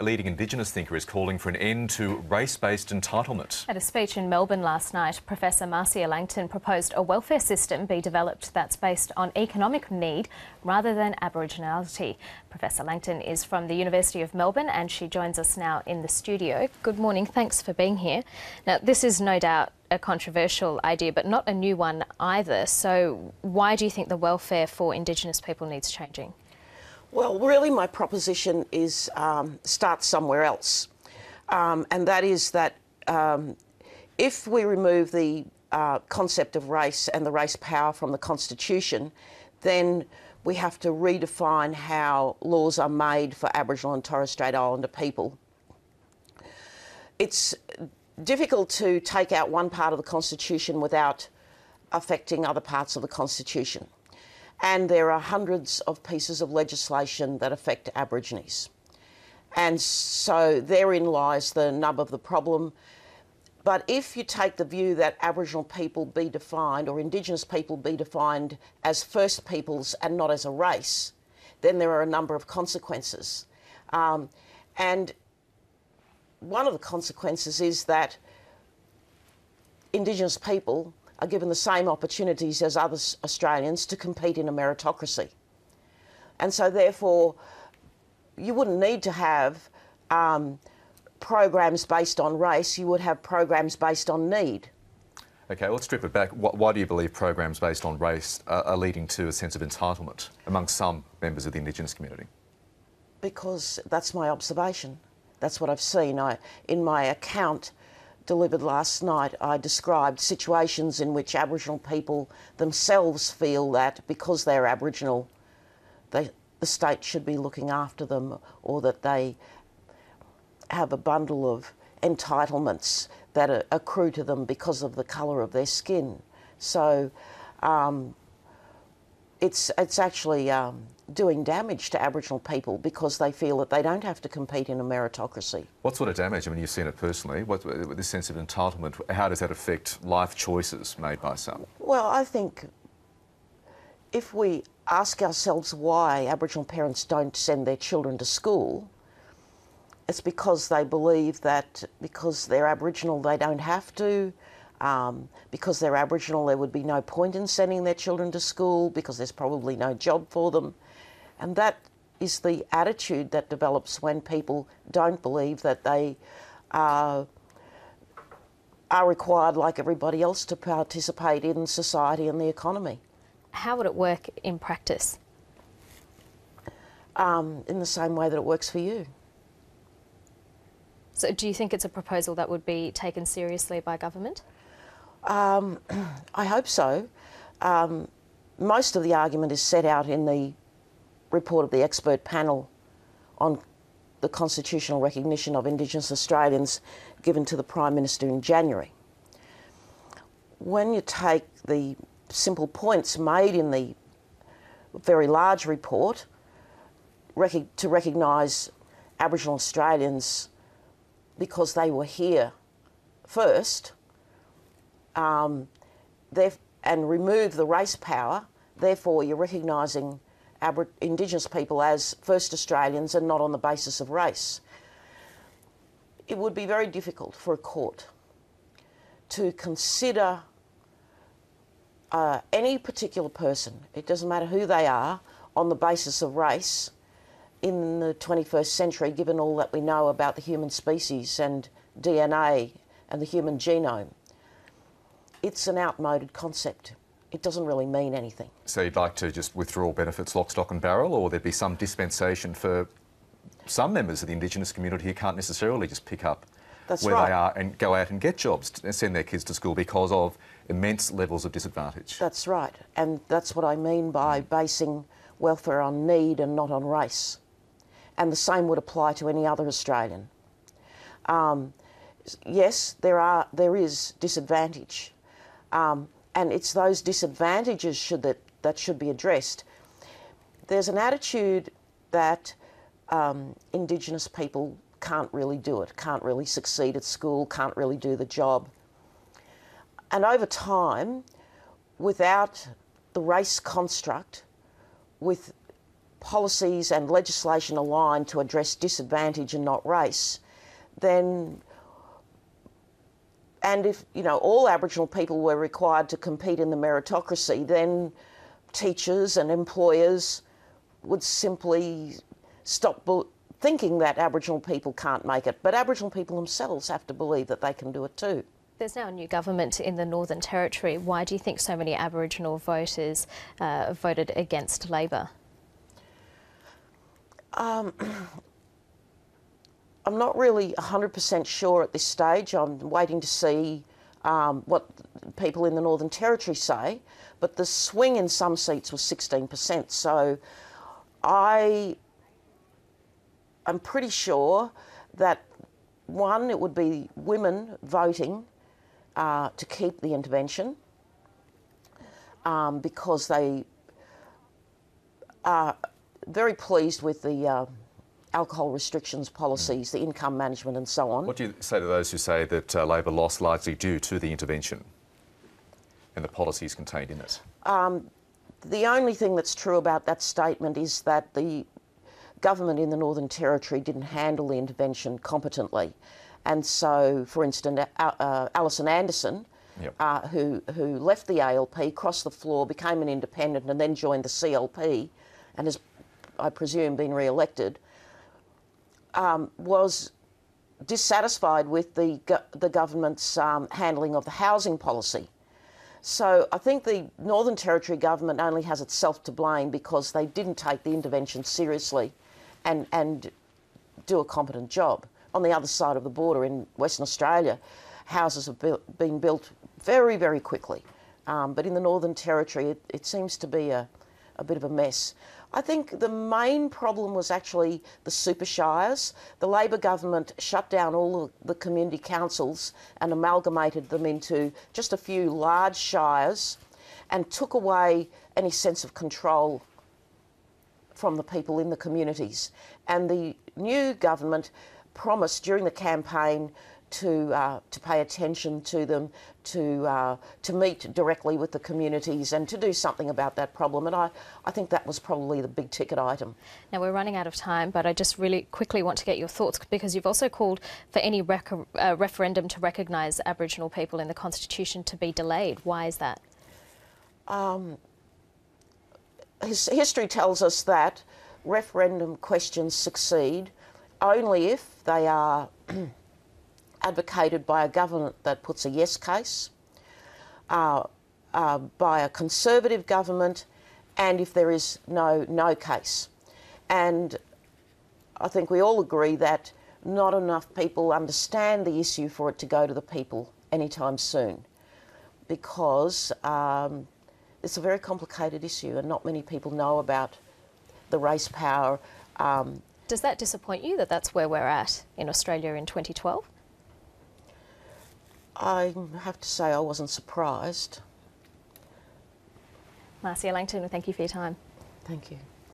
a leading Indigenous thinker, is calling for an end to race based entitlement. At a speech in Melbourne last night, Professor Marcia Langton proposed a welfare system be developed that's based on economic need rather than Aboriginality. Professor Langton is from the University of Melbourne and she joins us now in the studio. Good morning, thanks for being here. Now, this is no doubt a controversial idea, but not a new one either. So, why do you think the welfare for Indigenous people needs changing? Well, really, my proposition is um, start somewhere else, um, and that is that um, if we remove the uh, concept of race and the race power from the Constitution, then we have to redefine how laws are made for Aboriginal and Torres Strait Islander people. It's difficult to take out one part of the Constitution without affecting other parts of the Constitution and there are hundreds of pieces of legislation that affect Aborigines. And so therein lies the nub of the problem. But if you take the view that Aboriginal people be defined or Indigenous people be defined as First Peoples and not as a race, then there are a number of consequences. Um, and one of the consequences is that Indigenous people are given the same opportunities as other Australians to compete in a meritocracy. And so, therefore, you wouldn't need to have um, programs based on race, you would have programs based on need. Okay, let's strip it back. Why do you believe programs based on race are leading to a sense of entitlement among some members of the Indigenous community? Because that's my observation. That's what I've seen. I, in my account, delivered last night, I described situations in which Aboriginal people themselves feel that because they're Aboriginal, they, the state should be looking after them or that they have a bundle of entitlements that accrue to them because of the colour of their skin. So um, it's, it's actually um, doing damage to Aboriginal people because they feel that they don't have to compete in a meritocracy. What sort of damage? I mean, you've seen it personally. What, this sense of entitlement, how does that affect life choices made by some? Well, I think if we ask ourselves why Aboriginal parents don't send their children to school, it's because they believe that because they're Aboriginal they don't have to, um, because they're Aboriginal there would be no point in sending their children to school because there's probably no job for them. And that is the attitude that develops when people don't believe that they are, are required, like everybody else, to participate in society and the economy. How would it work in practice? Um, in the same way that it works for you. So, do you think it's a proposal that would be taken seriously by government? Um, I hope so. Um, most of the argument is set out in the report of the expert panel on the constitutional recognition of Indigenous Australians given to the Prime Minister in January. When you take the simple points made in the very large report rec to recognise Aboriginal Australians because they were here first um, and remove the race power, therefore you're recognising Indigenous people as first Australians and not on the basis of race. It would be very difficult for a court to consider uh, any particular person, it doesn't matter who they are, on the basis of race in the 21st century, given all that we know about the human species and DNA and the human genome. It's an outmoded concept it doesn't really mean anything. So you'd like to just withdraw benefits lock, stock and barrel, or there'd be some dispensation for some members of the Indigenous community who can't necessarily just pick up That's where right. they are and go out and get jobs and send their kids to school because of immense levels of disadvantage. That's right. And that's what I mean by basing welfare on need and not on race. And the same would apply to any other Australian. Um, yes, there, are, there is disadvantage. Um, and it's those disadvantages should that, that should be addressed. There's an attitude that um, Indigenous people can't really do it, can't really succeed at school, can't really do the job. And over time, without the race construct, with policies and legislation aligned to address disadvantage and not race, then and if you know all Aboriginal people were required to compete in the meritocracy, then teachers and employers would simply stop thinking that Aboriginal people can't make it. But Aboriginal people themselves have to believe that they can do it too. There's now a new government in the Northern Territory. Why do you think so many Aboriginal voters uh, voted against Labor? I'm not really 100% sure at this stage. I'm waiting to see um, what people in the Northern Territory say. But the swing in some seats was 16%. So I am pretty sure that one, it would be women voting uh, to keep the intervention um, because they are very pleased with the uh, alcohol restrictions policies, the income management, and so on. What do you say to those who say that uh, Labor lost largely due to the intervention and the policies contained in it? The only thing that's true about that statement is that the government in the Northern Territory didn't handle the intervention competently. And so, for instance, uh, uh, Alison Anderson, Yep. uh, who, who left the ALP, crossed the floor, became an independent, and then joined the CLP, and has, I presume, been re elected, um, was dissatisfied with the, go- the government's um, handling of the housing policy. So I think the Northern Territory government only has itself to blame because they didn't take the intervention seriously and, and do a competent job. On the other side of the border in Western Australia, houses have built, been built very, very quickly. Um, but in the Northern Territory, it, it seems to be a, a bit of a mess. I think the main problem was actually the super shires. The Labor government shut down all the community councils and amalgamated them into just a few large shires and took away any sense of control from the people in the communities. And the new government promised during the campaign to uh, to pay attention to them, to uh, to meet directly with the communities, and to do something about that problem. And I, I think that was probably the big ticket item. Now we're running out of time, but I just really quickly want to get your thoughts because you've also called for any uh, referendum to recognise Aboriginal people in the Constitution to be delayed. Why is that? His, history tells us that referendum questions succeed only if they are advocated by a government that puts a yes case, uh, uh, by a conservative government, and if there is no no case. And I think we all agree that not enough people understand the issue for it to go to the people anytime soon, because um, it's a very complicated issue, and not many people know about the race power. Um, Does that disappoint you that that's where we're at in Australia in 2012? I have to say, I wasn't surprised. Marcia Langton, thank you for your time. Thank you.